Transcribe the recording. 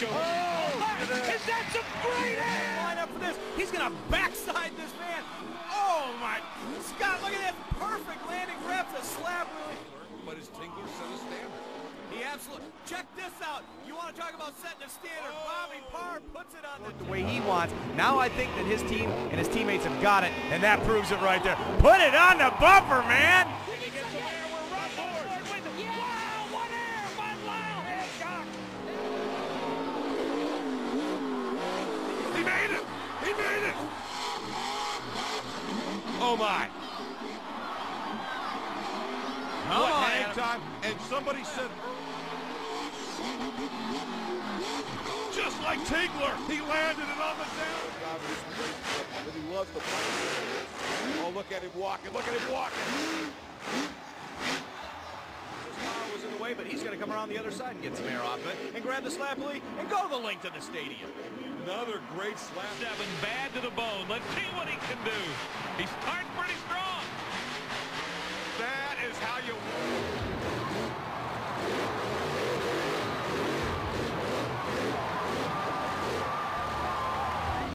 shows. Oh, is that some great air? Line up for this. He's gonna backside this man. Oh my, Scott, look at that perfect landing. Grabs a slap. But his Tingler set a standard. He absolutely. Check this out. You want to talk about setting a standard? Oh. Bobby Parr puts it on the. the way he wants. Now I think that his team and his teammates have got it, and that proves it right there. Put it on the bumper, man. He made it! He made it! Oh my! Come what on, hang time? And somebody said, just like Tigler, he landed it on the down. He loves the play. Oh, look at him walking! Look at him walking! Parr was in the way, but he's gonna come around the other side and get some air off it, and grab the slap Lee, and go the length of the stadium. Another great slap. Seven bad to the bone. Let's see what he can do. He how you...